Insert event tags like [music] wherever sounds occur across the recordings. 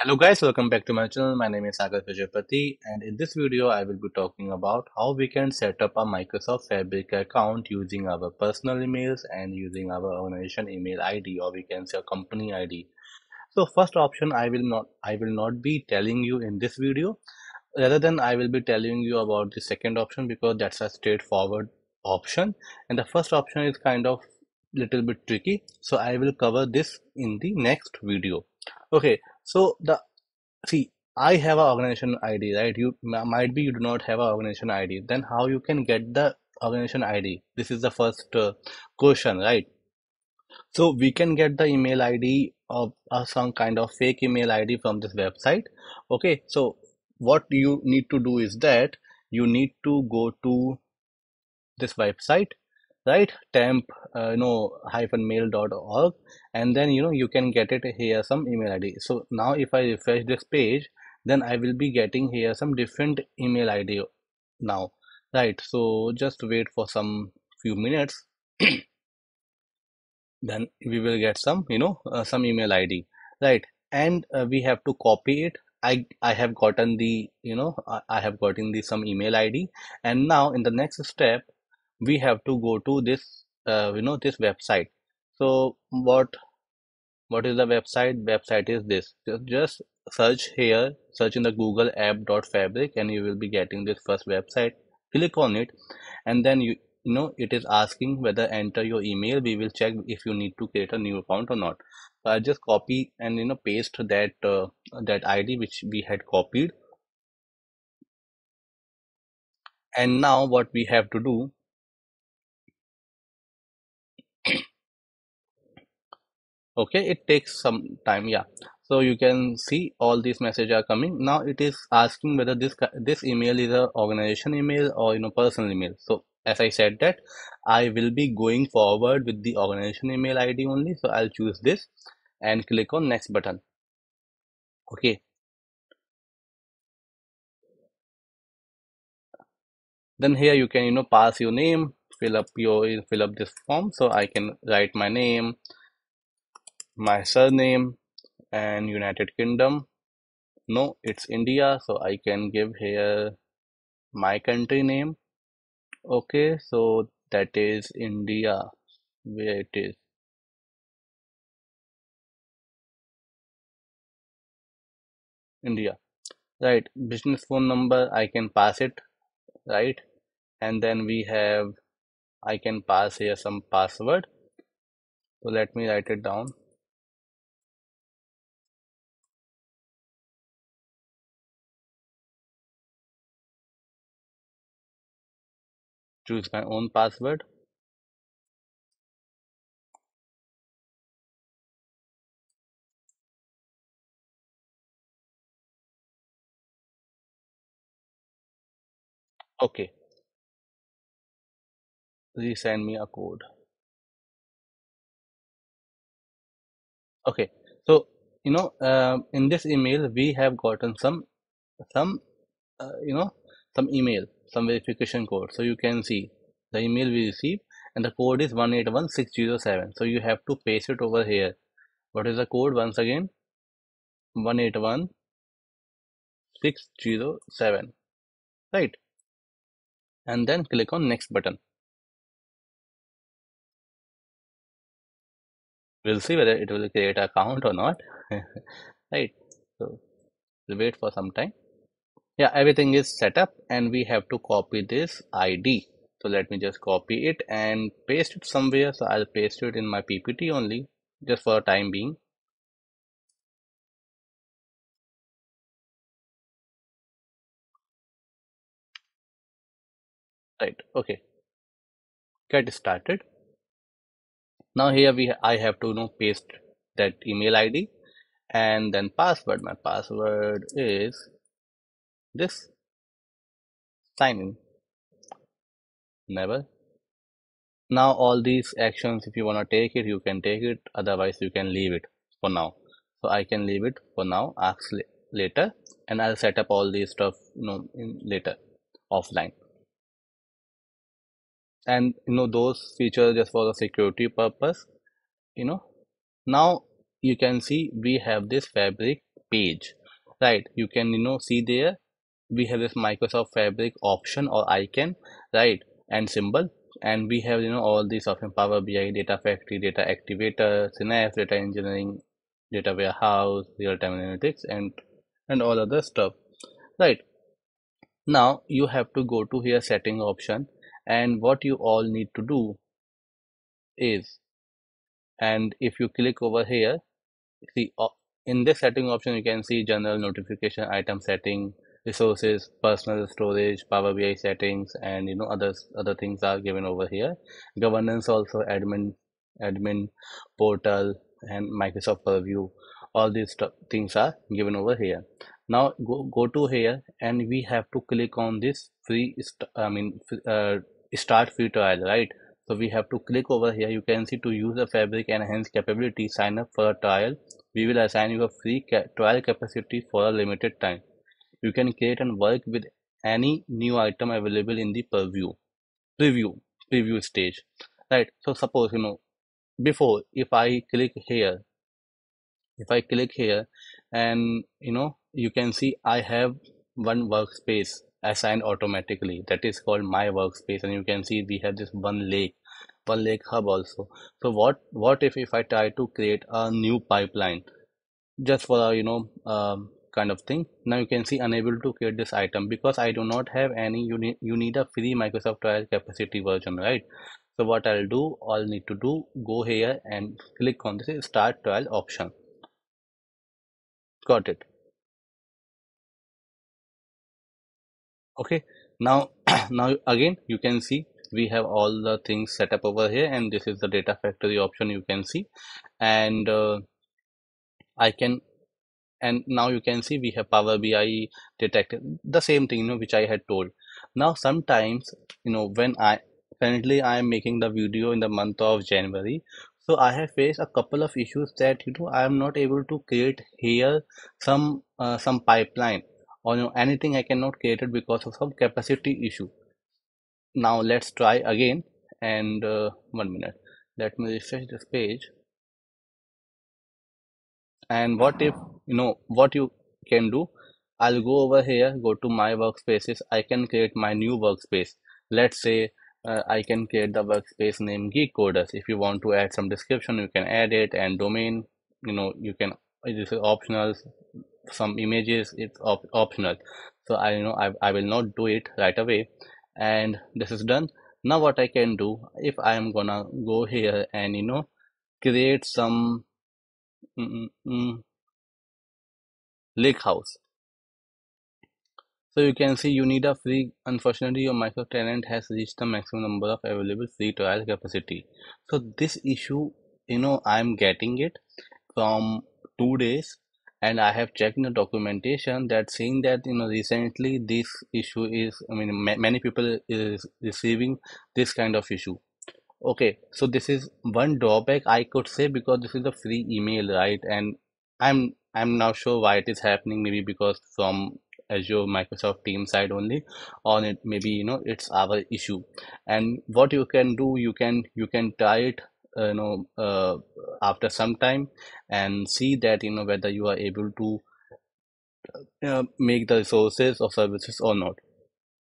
Hello guys, welcome back to my channel. My name is Sagar Prajapati and in this video I will be talking about how we can set up a Microsoft Fabric account using our personal emails and using our organization email ID or we can say a company ID. So first option I will not I will not be telling you in this video. Rather than I will be telling you about the second option because that's a straightforward option. And the first option is kind of little bit tricky. So I will cover this in the next video. Okay so the see I have an organization ID, right? You might be you do not have an organization ID. Then how you can get the organization ID? This is the first uh, question, right? So we can get the email ID of uh, some kind of fake email ID from this website. Okay, so what you need to do is that you need to go to this website right? Temp uh, you know hyphen mail.org and then you know you can get it here some email id so now if i refresh this page then i will be getting here some different email id now right? So just wait for some few minutes. [clears throat] Then we will get some you know uh, some email id right? And uh, we have to copy it. I i have gotten the you know I, I have gotten the some email id and now in the next step we have to go to this uh, you know this website. So what what is the website? Website is this. Just, just search here search in the google app.fabric and you will be getting this first website. Click on it and then you you know it is asking whether enter your email. We will check if you need to create a new account or not. So i just copy and you know paste that uh, that id which we had copied. And now what we have to do okay it takes some time yeah. So you can see all these messages are coming. Now it is asking whether this this email is a organization email or you know personal email. So as i said that i will be going forward with the organization email id only. So i'll choose this and click on next button. Okay. Then here you can you know pass your name fill up your fill up this form. So i can write my name my surname and United Kingdom. No it's India so I can give here my country name. Okay so that is India where it is. India. Right business phone number I can pass it right? And then we have I can pass here some password. So let me write it down choose my own password. Okay. Resend me a code. Okay. So you know uh, in this email we have gotten some some uh, you know some email some verification code. So you can see the email we receive and the code is 181607 so you have to paste it over here. What is the code once again? 181607 right. And then click on next button. We'll see whether it will create account or not. [laughs] Right. So we'll wait for some time yeah everything is set up and we have to copy this id so let me just copy it and paste it somewhere. So i'll paste it in my ppt only just for time being. Right okay. Get started. Now here we i have to you know paste that email id and then password. My password is this sign in never. Now all these actions if you want to take it you can take it. Otherwise you can leave it for now. So i can leave it for now. Ask later. And i'll set up all these stuff you know in later offline. And you know those features just for the security purpose you know. Now you can see we have this fabric page. Right. You can you know see there we have this Microsoft Fabric option or icon right? And symbol. And we have you know all these options Power BI data factory data activator synapse data engineering data warehouse real-time analytics and and all other stuff right? Now you have to go to here setting option and what you all need to do is and if you click over here see uh, in this setting option you can see general notification item setting resources personal storage power bi settings and you know others other things are given over here. Governance also admin admin portal and microsoft purview. All these things are given over here. Now go go to here and we have to click on this free i mean uh, start free trial right? So we have to click over here. You can see to use the fabric enhanced capability sign up for a trial. We will assign you a free ca trial capacity for a limited time you can create and work with any new item available in the purview preview preview stage right? So suppose you know before if i click here if i click here and you know you can see i have one workspace assigned automatically. That is called my workspace. And you can see we have this one lake one lake hub also. So what what if if i try to create a new pipeline just for you know um, kind of thing. Now you can see unable to create this item because i do not have any you need you need a free microsoft trial capacity version right? So what i'll do all need to do go here and click on this start trial option. Got it. Okay. Now [clears throat] now again you can see we have all the things set up over here and this is the data factory option you can see. And uh, I can and now you can see we have Power BI detected the same thing you know which I had told. Now sometimes you know when I currently I am making the video in the month of January so I have faced a couple of issues that you know I am not able to create here some uh, some pipeline or you know, anything I cannot create it because of some capacity issue. Now let's try again and uh, one minute. Let me refresh this page. And what if you know what you can do. I'll go over here go to my workspaces. I can create my new workspace. Let's say uh, I can create the workspace name geek coders if you want to add some description you can add it and domain you know you can this is optional. Some images it's op optional. So I you know I, I will not do it right away. And this is done. Now what I can do if I am gonna go here and you know create some mm, mm, mm, lake house. So you can see you need a free unfortunately your micro tenant has reached the maximum number of available free trial capacity. So this issue you know I'm getting it from two days and I have checked the documentation that saying that you know recently this issue is I mean ma many people is receiving this kind of issue. Okay so this is one drawback I could say because this is a free email right? And I'm I'm not sure why it is happening maybe because from Azure Microsoft team side only or it maybe you know it's our issue. And what you can do you can you can try it uh, you know uh, after some time and see that you know whether you are able to uh, make the resources or services or not.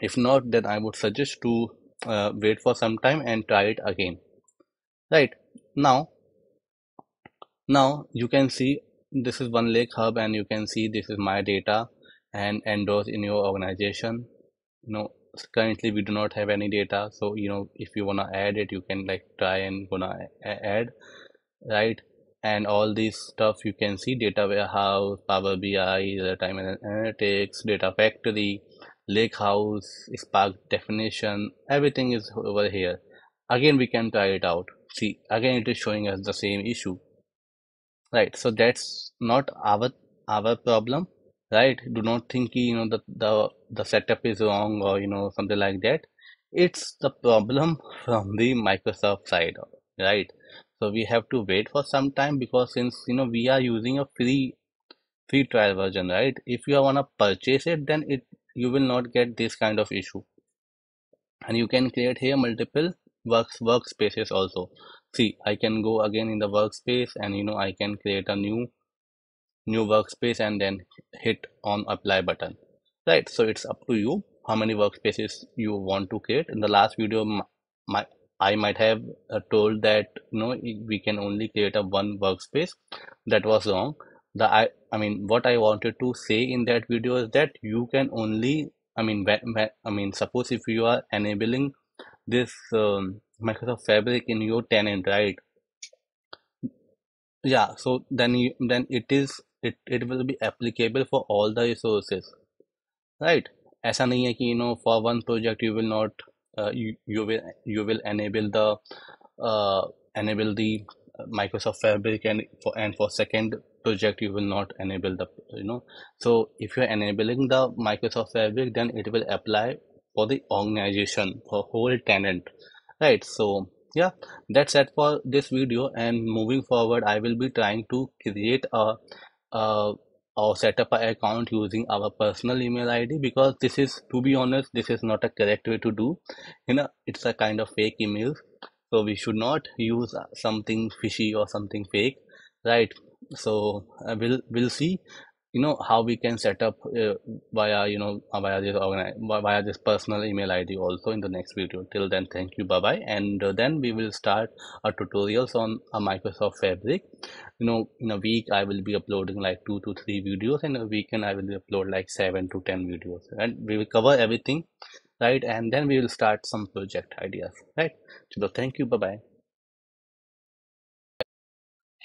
If not then i would suggest to uh, wait for some time and try it again. Right. Now now you can see this is one lake hub and you can see this is my data and endorse in your organization. You know currently we do not have any data so you know if you want to add it you can like try and gonna add right? And all this stuff you can see data warehouse power bi real-time analytics data factory lake house spark definition everything is over here. Again we can try it out. See again it is showing us the same issue right. So that's not our our problem right? Do not think you know the the the setup is wrong or you know something like that. It's the problem [laughs] from the microsoft side right? So we have to wait for some time because since you know we are using a free free trial version right? If you want to purchase it then it you will not get this kind of issue. And you can create here multiple works workspaces also see i can go again in the workspace and you know i can create a new new workspace and then hit on apply button. Right so it's up to you how many workspaces you want to create. In the last video my I might have uh, told that you know we can only create a one workspace. That was wrong. The I I mean what I wanted to say in that video is that you can only I mean I mean suppose if you are enabling this um, Microsoft Fabric in your tenant right yeah so then you then it is it it will be applicable for all the resources right ऐसा नहीं है कि you know for one project you will not uh, you you will you will enable the uh, enable the Microsoft Fabric and for and for second project you will not enable the you know so if you're enabling the Microsoft Fabric then it will apply for the organization for whole tenant right so yeah that's it for this video and moving forward i will be trying to create a, a or set up an account using our personal email id because this is to be honest this is not a correct way to do. You know it's a kind of fake email. So we should not use something fishy or something fake. Right so uh, we'll we'll see you know how we can set up uh, via you know via this via this personal email id also in the next video. Till then thank you. Bye bye and uh, then we will start our tutorials on a microsoft fabric. You know in a week i will be uploading like two to three videos. And a weekend i will upload like seven to ten videos. And we will cover everything right? And then we will start some project ideas right? So thank you. Bye bye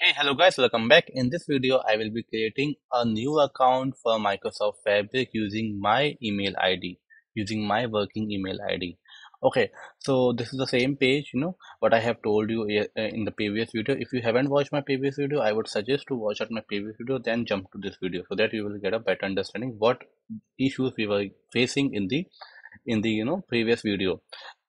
Hey, hello guys, welcome back. In this video, I will be creating a new account for Microsoft Fabric using my email ID, using my working email ID. Okay, so this is the same page, you know, what I have told you uh, in the previous video. If you haven't watched my previous video, I would suggest to watch out my previous video, then jump to this video so that you will get a better understanding what issues we were facing in the in the you know previous video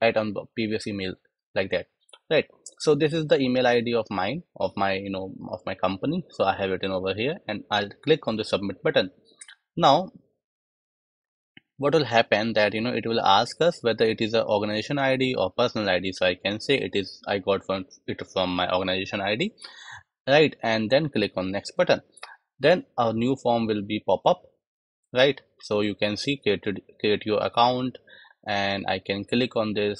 right on previous email like that right. So this is the email id of mine of my you know of my company. So i have written over here and i'll click on the submit button. Now what will happen that you know it will ask us whether it is an organization id or personal id so i can say it is i got from it from my organization id right and then click on next button. Then a new form will be pop up. Right so you can see create create your account and i can click on this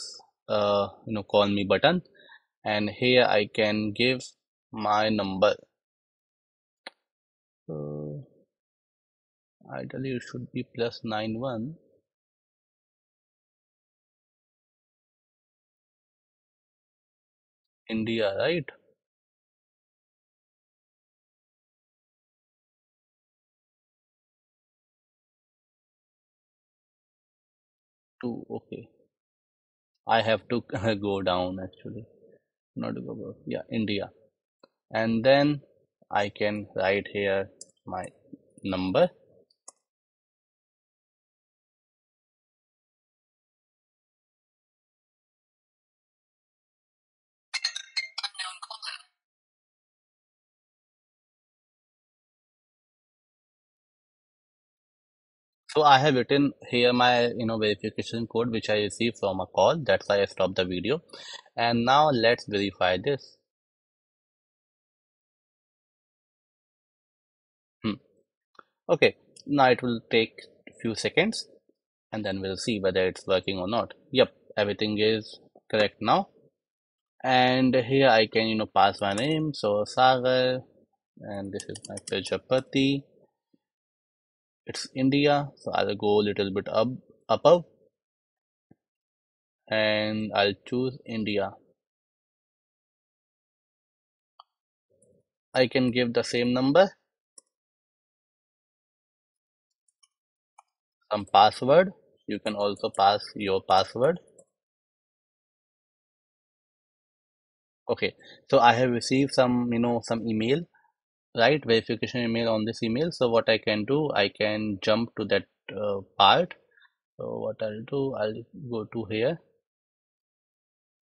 uh you know call me button and here I can give my number. So ideally it should be plus 9 1 India right? Two okay. I have to [laughs] go down actually not Google, yeah, India. And then I can write here my number. So I have written here my you know verification code which I received from a call. That's why I stopped the video. And now let's verify this. Hmm. Okay, now it will take a few seconds and then we'll see whether it's working or not. Yep, everything is correct now. And here I can you know pass my name. So Sagar and this is my Prajapati it's India so I'll go a little bit up above. And I'll choose India. I can give the same number. Some password. You can also pass your password. Okay so I have received some you know some email right verification email on this email. So what I can do I can jump to that uh, part. So what I'll do I'll go to here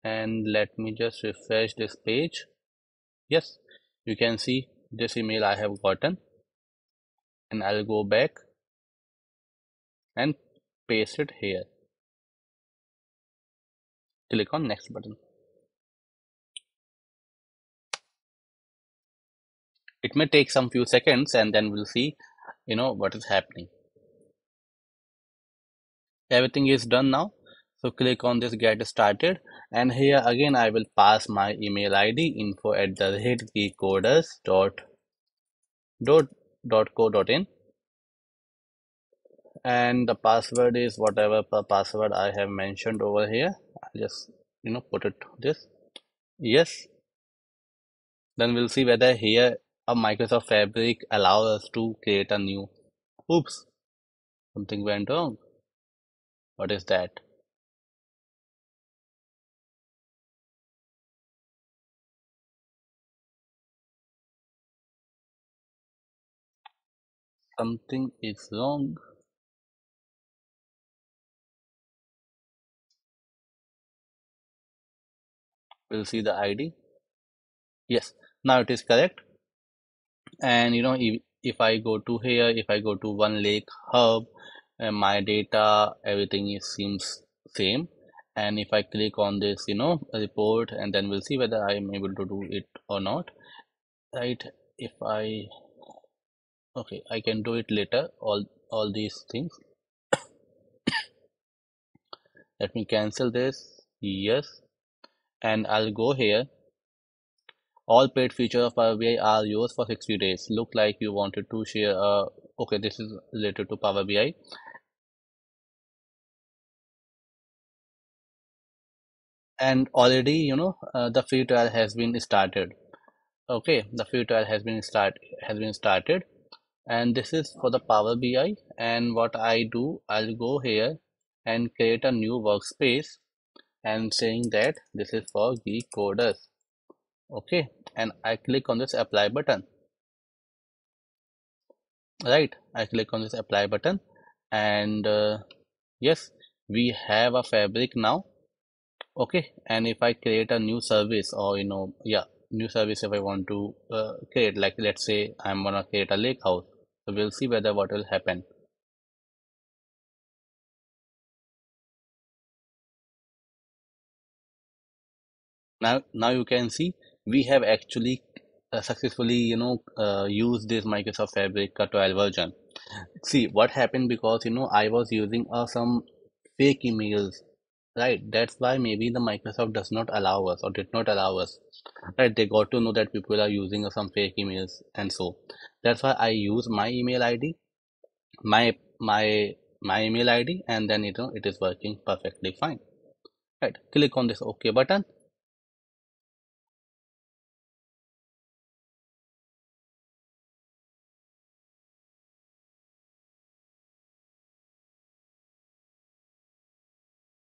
and let me just refresh this page. Yes you can see this email I have gotten. And I'll go back and paste it here. Click on next button it may take some few seconds and then we'll see you know what is happening. Everything is done now. So click on this get started. And here again I will pass my email ID info at the rate geekcoders dot dot dot co dot in. And the password is whatever password I have mentioned over here. I'll just you know put it this. Yes. Then we'll see whether here a Microsoft Fabric allows us to create a new oops something went wrong. What is that? Something is wrong. We'll see the id yes now it is correct and you know if, if i go to here if i go to one lake hub and my data everything is seems same. And if i click on this you know report and then we'll see whether i am able to do it or not. Right if i okay i can do it later all all these things. [coughs] Let me cancel this yes. And I'll go here all paid features of Power BI are yours for 60 days. Look like you wanted to share uh, okay this is related to Power BI and already you know uh, the free trial has been started. Okay the free trial has been start has been started. And this is for the Power BI and what I do I'll go here and create a new workspace and saying that this is for geek coders okay and I click on this apply button. Right I click on this apply button and uh, yes we have a fabric now. Okay and if I create a new service or you know yeah new service if I want to uh, create like let's say I'm gonna create a lake house so we'll see whether what will happen. Now now you can see we have actually uh, successfully you know uh, used this Microsoft Fabric trial version. See what happened because you know I was using uh, some fake emails right? That's why maybe the microsoft does not allow us or did not allow us right? They got to know that people are using some fake emails and so. That's why i use my email id my my my email id and then you know it is working perfectly fine. Right? Click on this ok button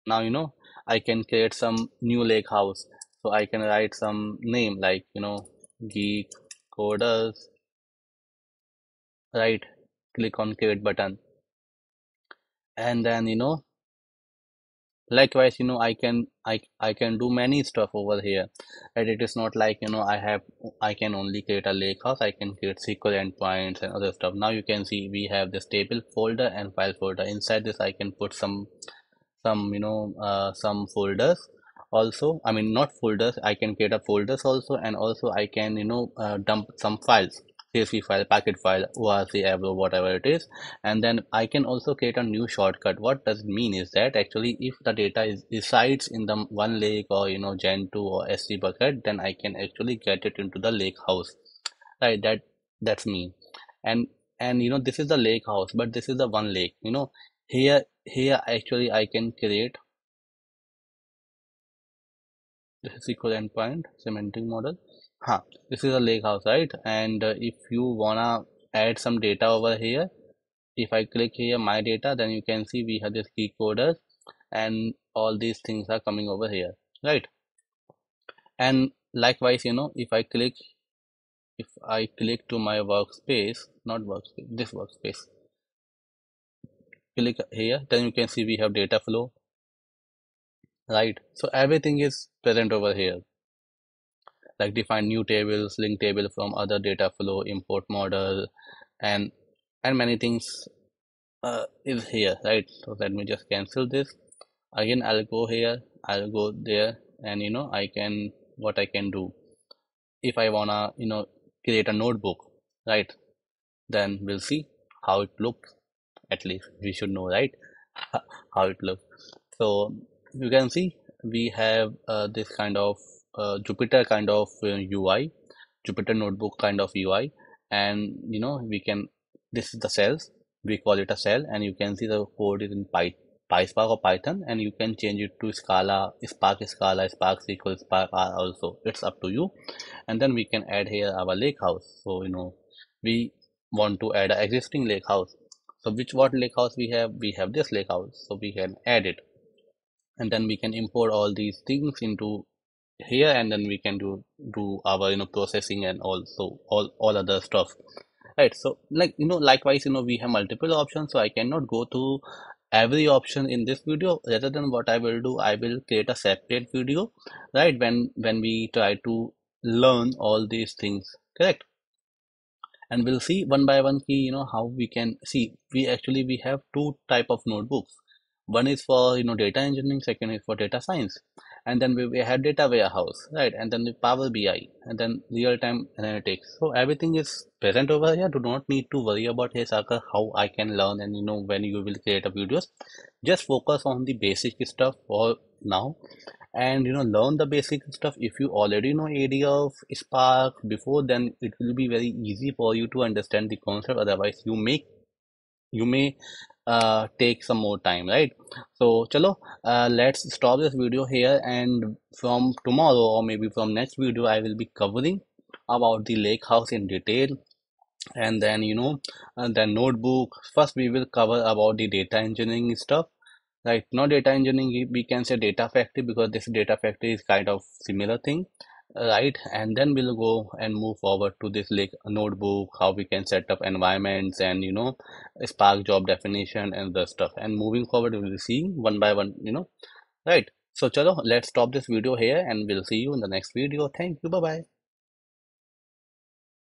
now you know I can create some new lake house. So I can write some name like you know geek coders. Right click on create button. And then you know likewise you know I can I I can do many stuff over here. And it is not like you know I have I can only create a lake house. I can create SQL endpoints and other stuff. Now you can see we have this table folder and file folder. Inside this I can put some some you know uh, some folders also. I mean not folders i can create a folders also and also i can you know uh, dump some files csv file parquet file orc whatever it is. And then i can also create a new shortcut. What does it mean is that actually if the data is resides in the one lake or you know gen 2 or s3 bucket then i can actually get it into the lake house. Right that that's me. And and you know this is the lake house but this is the one lake you know here here actually I can create this is SQL endpoint semantic model. Huh this is a lake house right? And uh, if you wanna add some data over here if I click here my data then you can see we have this geek coders and all these things are coming over here right? And likewise you know if I click if I click to my workspace not workspace this workspace click here then you can see we have data flow. Right so everything is present over here. Like define new tables link table from other data flow import model and and many things uh, is here right? So let me just cancel this. Again I'll go here I'll go there and you know I can what I can do. If I wanna you know create a notebook right then we'll see how it looks at least we should know right? [laughs] How it looks. So you can see we have uh, this kind of uh, Jupyter kind of uh, UI Jupyter notebook kind of UI and you know we can this is the cells. We call it a cell and you can see the code is in Py, PySpark or Python and you can change it to Scala, Spark Scala, Spark SQL, Spark R also it's up to you. And then we can add here our lake house so you know we want to add an existing lake house so which what lake house we have? We have this lake house so we can add it. And then we can import all these things into here and then we can do do our you know processing and also all all other stuff. Right. So like you know likewise you know we have multiple options. So i cannot go to every option in this video. Rather than what i will do i will create a separate video right when when we try to learn all these things. Correct and we'll see one by one key you know how we can see. We actually we have two type of notebooks. One is for you know data engineering second is for data science. And then we, we had data warehouse right? And then the power bi and then real-time analytics. So everything is present over here. Do not need to worry about hey how i can learn and you know when you will create a videos. Just focus on the basic stuff for now. And you know learn the basic stuff. If you already know ADF Spark before then it will be very easy for you to understand the concept. Otherwise you may you may uh, take some more time right? So chalo uh, let's stop this video here. And from tomorrow or maybe from next video I will be covering about the lake house in detail. And then you know uh, the notebook. First we will cover about the data engineering stuff right. Not data engineering we can say data factory because this data factory is kind of similar thing. Right. And then we'll go and move forward to this like notebook how we can set up environments and you know spark job definition and the stuff. And moving forward we'll see one by one you know. Right. So chalo let's stop this video here and we'll see you in the next video. Thank you. Bye bye